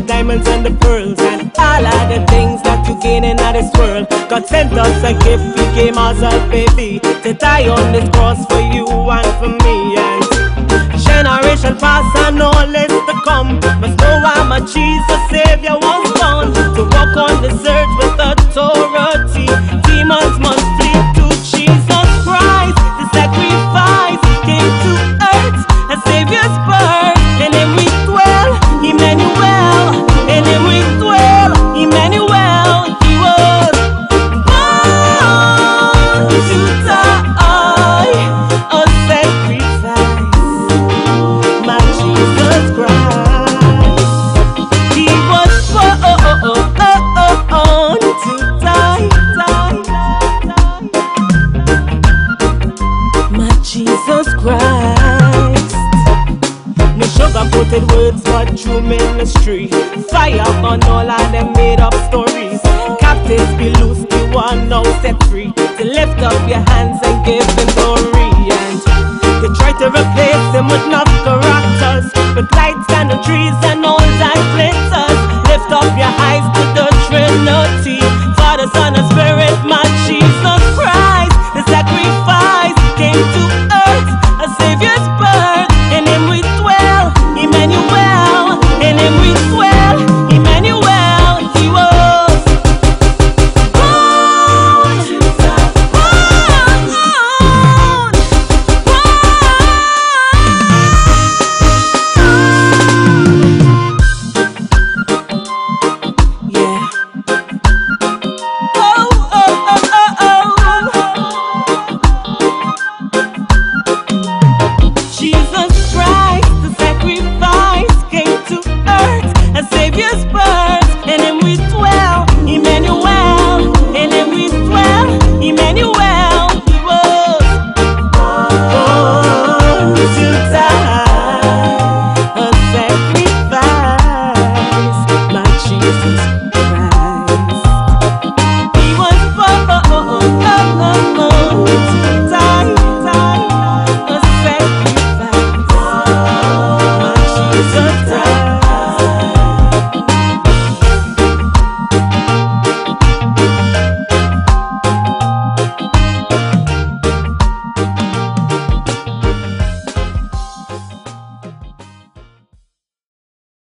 diamonds and the pearls and all of the things that you gain in this world. God sent us a gift, came as a baby to die on this cross for you and for me. And generation past and all is to come must know I'm a Jesus Savior Christ. No sugar coated words, but true ministry. Fire on all of them made up stories. Captives be loose, the one now set free. To lift up your hands and give him glory. And they try to replace them with enough characters, with lights and the trees and